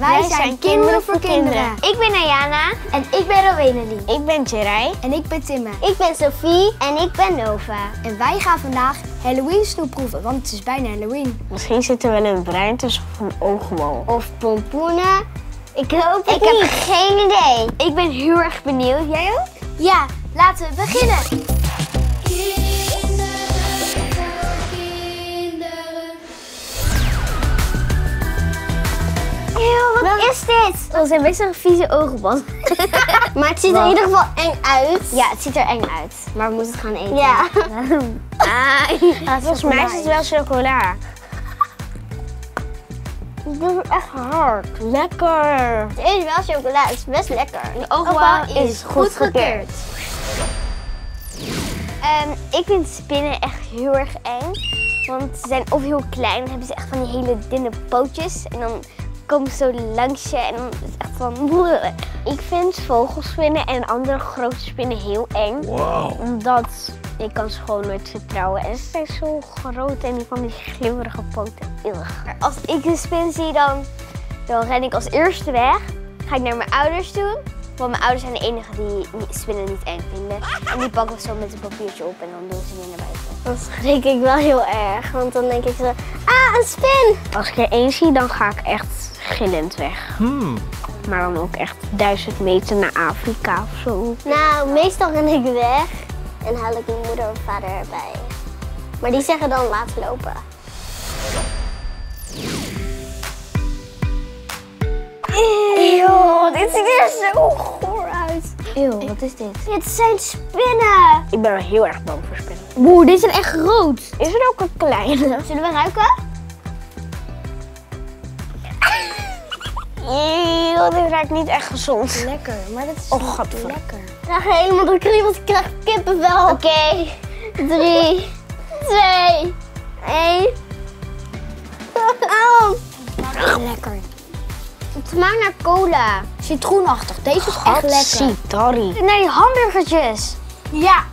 Wij zijn Kinderen voor Kinderen. Ik ben Ayana. En ik ben Rowenelie. Ik ben Jerai. En ik ben Timme. Ik ben Sophie. En ik ben Nova. En wij gaan vandaag Halloween snoep proeven, want het is bijna Halloween. Misschien zit er wel een brein tussen of een oogbal. Of pompoenen. Ik hoop Ik heb geen idee. Ik ben heel erg benieuwd. Jij ook? Ja, laten we beginnen. Is dit? Dat zijn best wel een vieze ogenbal. maar het ziet er in ieder geval eng uit. Ja, het ziet er eng uit. Maar we moeten het gaan eten. Ja. Ah, volgens mij is het wel chocola. Dit is echt hard. Lekker. Het is wel chocola, het is best lekker. De oogbal is goedgekeurd. Ehm, ik vind spinnen echt heel erg eng. Want ze zijn of heel klein, dan hebben ze echt van die hele dunne pootjes. En dan komen ze zo langs je en dan is het echt van... bleh. Ik vind vogelspinnen en andere grote spinnen heel eng. Omdat ik kan ze gewoon nooit vertrouwen. En ze zijn zo groot en die van die glimmerige poten. Ugh. Als ik een spin zie, dan, dan ren ik als eerste weg. Ga ik naar mijn ouders toe. Want mijn ouders zijn de enige die spinnen niet eng vinden. En die pakken we zo met een papiertje op en dan doen ze die naar buiten. Dan schrik ik wel heel erg. Want dan denk ik zo, ah, een spin! Als ik er één zie, dan ga ik echt gillend weg. Maar dan ook echt duizend meter naar Afrika of zo. Nou, meestal ren ik weg. En haal ik mijn moeder of vader erbij. Maar die zeggen dan laat lopen. Eeuw, dit ziet er zo goor uit. Eeuw, wat is dit? Dit zijn spinnen. Ik ben wel heel erg bang voor spinnen. Oeh, dit zijn echt groot. Is er ook een kleine? Zullen we ruiken? Eeuw, dit ruikt niet echt gezond. Lekker, maar dat is Oh, lekker. Ik krijg helemaal de kriebels, ik krijg kippenvel. Oké, drie, twee, één. Oh, Lekker. het smaakt naar cola. Citroenachtig. Deze is echt lekker. Naar die hamburgertjes. Ja,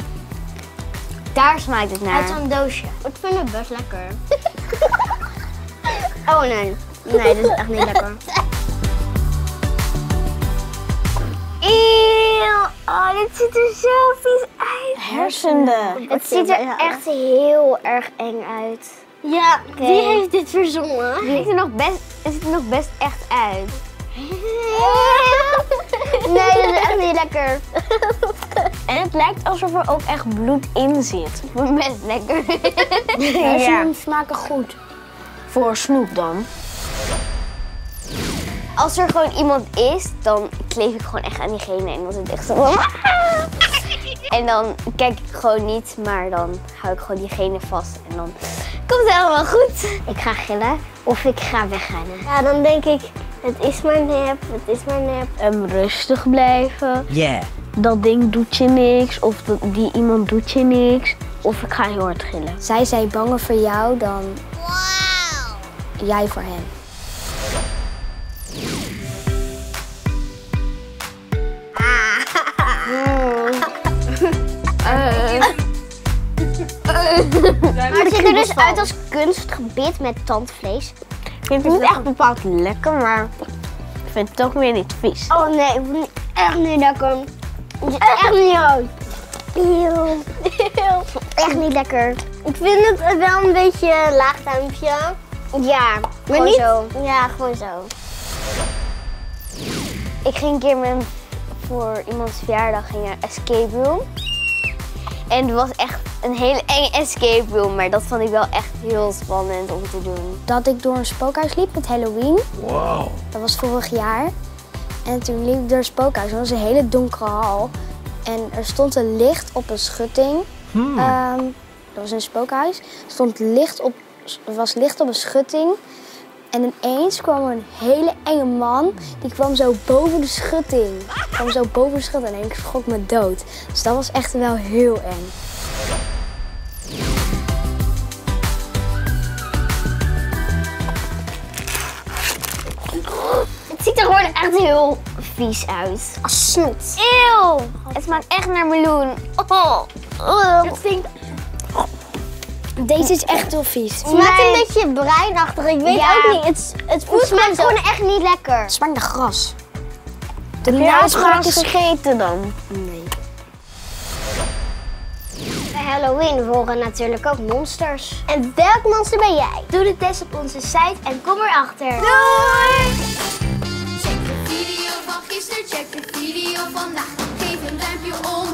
Daar smaakt het uit naar. zo'n doosje. Ik vind het best lekker. oh nee. Nee, dit is echt niet lekker. Eeuw, oh, dit ziet er zo vies uit. Hersenen. Het ziet er echt heel erg eng uit. Ja, wie heeft dit verzonnen? Het ziet er nog best, het ziet er nog best echt uit. Nee, dat is echt niet lekker. En het lijkt alsof er ook echt bloed in zit. Het best lekker. Hersenen smaken goed. Voor snoep dan. Als er gewoon iemand is, dan kleef ik gewoon echt aan diegene en dan is het echt zo van... En dan kijk ik gewoon niet, maar dan hou ik gewoon diegene vast en dan komt het helemaal goed. Ik ga gillen of ik ga wegrennen. Ja, dan denk ik, het is maar nep, het is maar nep. En rustig blijven. Yeah. Dat ding doet je niks. Of dat, die iemand doet je niks. Of ik ga heel hard gillen. Zij zijn banger voor jou dan jij voor hen. Er dus uit als kunstgebit met tandvlees. Ik vind het niet echt bepaald lekker, maar ik vind het ook weer niet vies. Oh nee, ik vind het echt niet lekker. Het is echt niet goed. Eeuw. Echt niet lekker. Ik vind het wel een beetje laagduimpje. Ja, maar Gewoon niet zo. Ja, gewoon zo. Ik ging een keer met voor iemands verjaardag naar een escape room. En het was echt een hele enge escape room, maar dat vond ik wel echt heel spannend om te doen. Dat ik door een spookhuis liep met Halloween. Wow. Dat was vorig jaar. En toen liep ik door een spookhuis. Dat was een hele donkere hal. En er stond een licht op een schutting. Ehm, dat was een spookhuis. Er stond licht op, er was licht op een schutting. En ineens kwam er een hele enge man. Die kwam zo boven de schutting. kwam zo boven de schutting en ik schrok me dood. Dus dat was echt wel heel eng. Het ziet er gewoon echt heel vies uit. Als snoet. Eeuw! Het smaakt echt naar meloen. Oh. Oh. Het stinkt Deze is echt heel vies. Het smaakt een beetje breinachtig. Ik weet Ja. ook niet. Het, het voelt Het smaakt gewoon echt niet lekker. Het smaakt naar gras. De gras is... gegeten dan? Nee. Bij Halloween horen natuurlijk ook monsters. En welk monster ben jij? Doe de test op onze site en kom erachter. Doei! Check de video van gisteren, check de video vandaag. Geef een duimpje omhoog